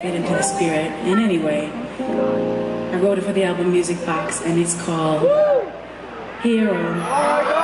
Get into the spirit. in any way. I wrote it for the album Music Box, and it's called Hero.